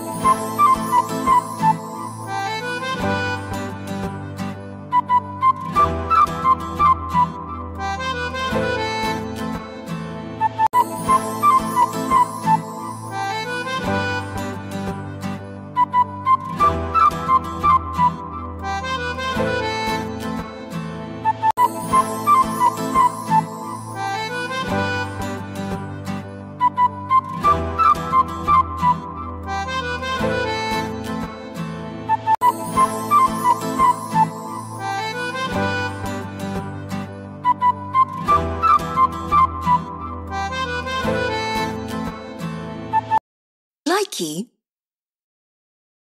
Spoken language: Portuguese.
Música Nike.